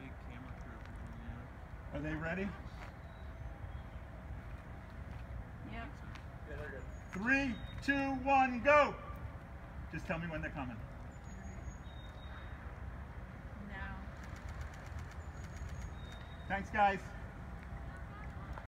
Big camera crew from Indiana. Are they ready? Yep. Three, two, one, go. Just tell me when they're coming. Now. Thanks, guys.